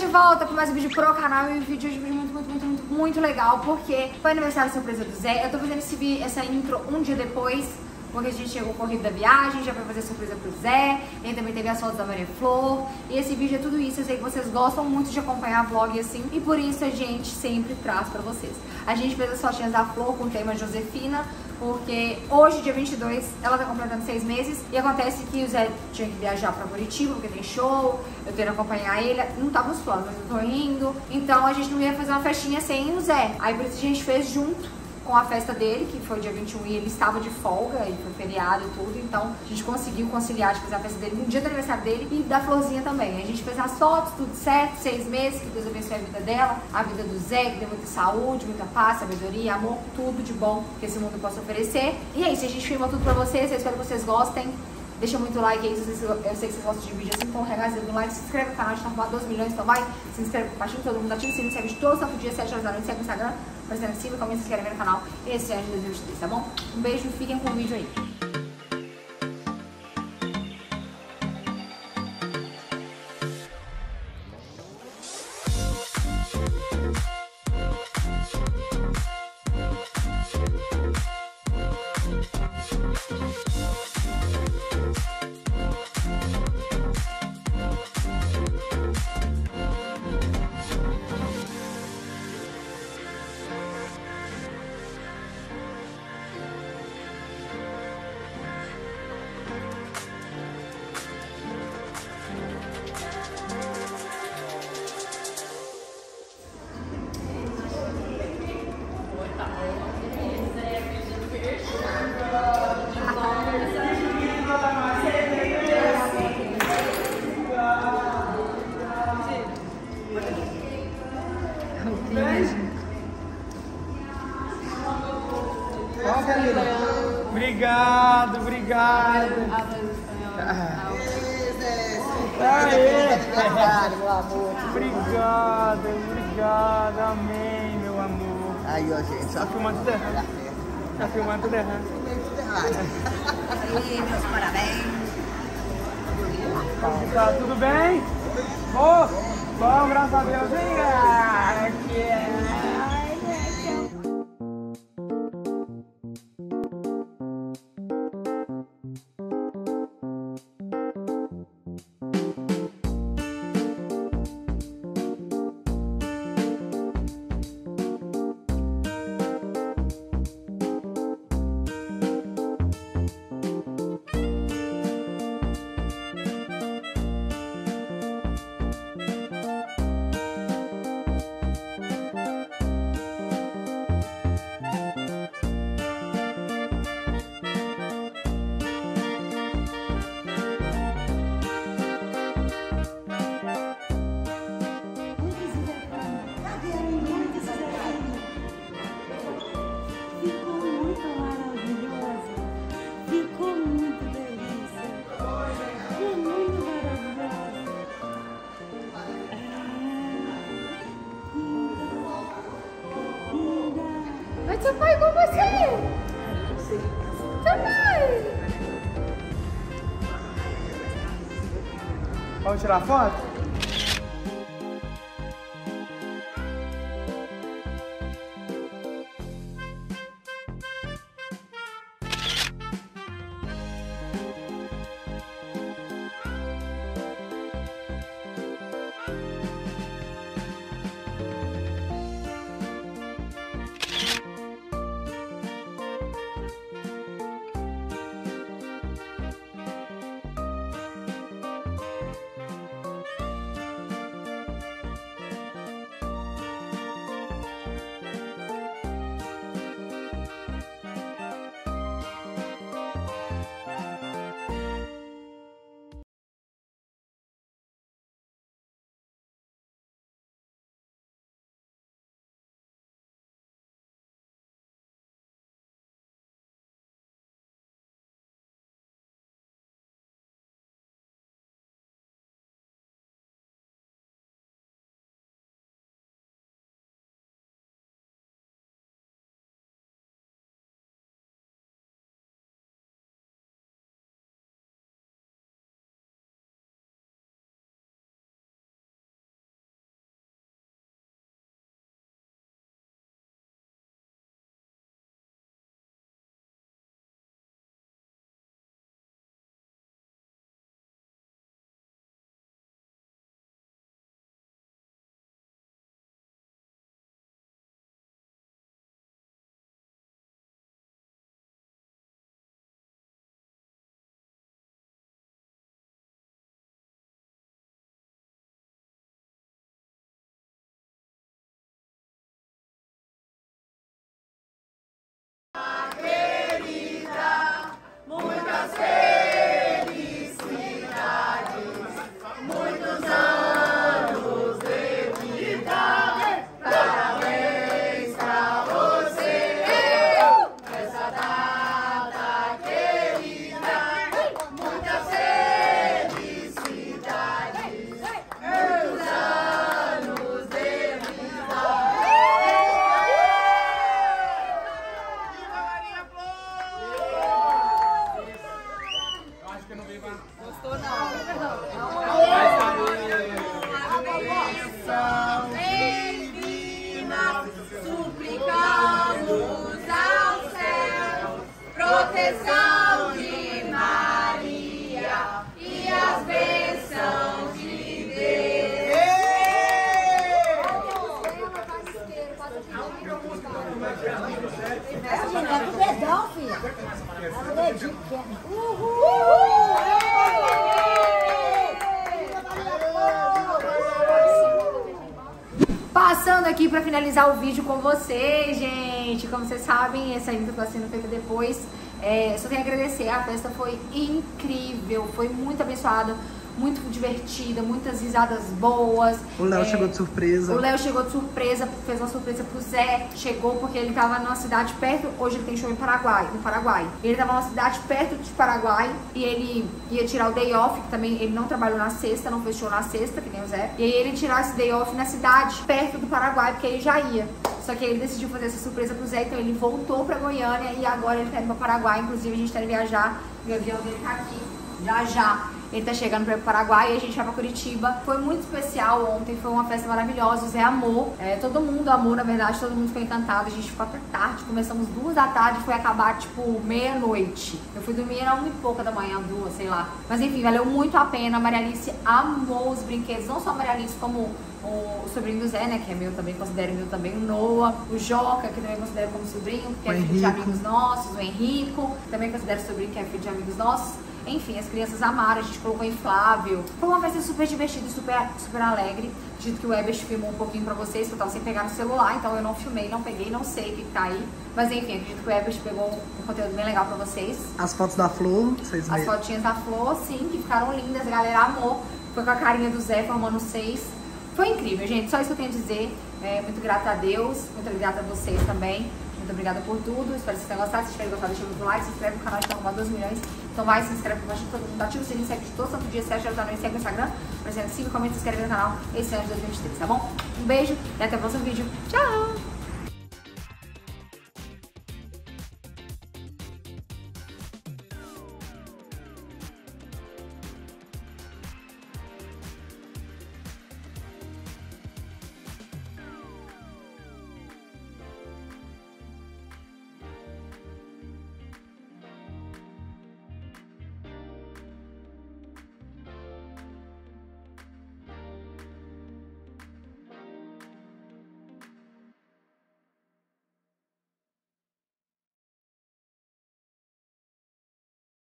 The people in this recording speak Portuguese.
de volta com mais um vídeo pro canal. E um vídeo de muito, muito, muito, muito, muito legal, porque foi aniversário surpresa do Zé. Eu tô fazendo esse, essa intro um dia depois, porque a gente chegou corrido da viagem, já foi fazer surpresa pro Zé, ele também teve as fotos da Maria Flor, e esse vídeo é tudo isso, eu sei que vocês gostam muito de acompanhar vlog assim, e por isso a gente sempre traz pra vocês. A gente fez as fotinhas da Flor com o tema Josefina, porque hoje, dia 22, ela tá completando seis meses, e acontece que o Zé tinha que viajar pra Curitiba, porque tem show, eu tenho que acompanhar ele, não tava nos planos, mas eu tô indo, então a gente não ia fazer uma festinha sem o Zé, aí por isso a gente fez junto, com a festa dele, que foi dia 21 e ele estava de folga, e foi feriado e tudo, então a gente conseguiu conciliar de fazer a festa dele no dia do aniversário dele e da Florzinha também. A gente fez as fotos, tudo certo, seis meses, que Deus abençoe a vida dela, a vida do Zé, que dê muita saúde, muita paz, sabedoria, amor, tudo de bom que esse mundo possa oferecer. E é isso, a gente filma tudo pra vocês, eu espero que vocês gostem. Deixa muito like aí, eu sei que vocês gostam de vídeo assim, então regazinho do like, se inscreve no canal, a gente tá com 12 milhões, então vai, se inscreve, compartilha todo mundo, ativa o sininho, de todos os dia, 7 horas da noite, segue no Instagram, em cima, comenta se inscreve no canal esse ano de 2023, tá bom? Um beijo, fiquem com o vídeo aí. Obrigado, obrigado. Aê. Obrigado, meu amor. Obrigado, obrigado. Amém, meu amor. Aí, ó, gente, Tá filmando tudo errado. Tá filmando tudo errado. Aí, meus parabéns. Tá tudo bem? Bom, bom, graças a Deus. Seu pai igual você! Pai! Vamos tirar foto? Passando aqui para finalizar o vídeo com vocês, gente. Como vocês sabem, essa ainda está sendo feita depois. É, só tenho a agradecer, a festa foi incrível, foi muito abençoada muito divertida, muitas risadas boas. O Léo É, chegou de surpresa. o Léo chegou de surpresa, fez uma surpresa pro Zé. Chegou porque ele tava numa cidade perto. Hoje ele tem show em Paraguai, no Paraguai. Ele tava numa cidade perto de Paraguai e ele ia tirar o day off, que também ele não trabalhou na sexta, não fez show na sexta, que nem o Zé. E aí ele tirar esse day off na cidade, perto do Paraguai, porque ele já ia. Só que ele decidiu fazer essa surpresa pro Zé, então ele voltou pra Goiânia e agora ele tá indo pra Paraguai. Inclusive a gente tá indo viajar, o avião dele tá aqui, já já. Ele tá chegando para o Paraguai e a gente vai pra Curitiba. Foi muito especial ontem, foi uma festa maravilhosa. O Zé amou, é, todo mundo amou, na verdade, todo mundo ficou encantado. A gente ficou até tarde, começamos duas da tarde, foi acabar tipo meia-noite. Eu fui dormir, era uma e pouca da manhã, duas, sei lá. Mas enfim, valeu muito a pena. A Maria Alice amou os brinquedos, não só a Maria Alice, como o sobrinho do Zé, né, que é meu também, considero meu também, o Noah, o Joca, que também considero como sobrinho, que é filho de amigos nossos, o Henrico, também considero sobrinho, que é filho de amigos nossos. Enfim, as crianças amaram, a gente colocou inflável. Foi uma festa super divertida, e super, super alegre. Acredito que o Ebert filmou um pouquinho pra vocês, que eu tava sem pegar no celular, então eu não filmei, não peguei, não sei o que tá aí. Mas enfim, acredito que o Ebert pegou um conteúdo bem legal pra vocês. As fotos da Flor, vocês As viram. fotinhas da Flor, sim, que ficaram lindas, a galera amou. Foi com a carinha do Zé formando seis. Foi incrível, gente. Só isso que eu tenho a dizer. É, muito grata a Deus, muito obrigada a vocês também. Muito obrigada por tudo. Espero que vocês tenham gostado. Se tiverem gostado, deixa o like, se inscreve no canal, a gente tá arrumar 2 milhões. Então vai, se inscreve pra todo mundo, ativa o sininho, segue todo santo dia, 7 horas da segue no Instagram, presente, siga, comenta, se inscreve no canal esse ano de 2023, tá bom? Um beijo e até o próximo vídeo. Tchau!